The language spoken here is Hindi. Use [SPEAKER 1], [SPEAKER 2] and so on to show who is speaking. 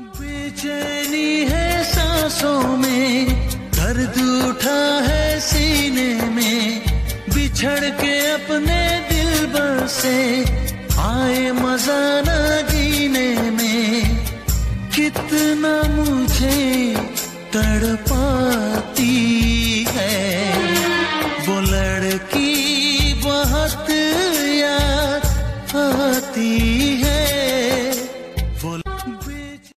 [SPEAKER 1] बेचैनी है सांसों में, दर्द उठा है सीने में, बिछड़ के अपने दिल भर से आए मज़ा न जीने में। कितना मुझे तड़पाती है। वो लड़की बहुत याद आती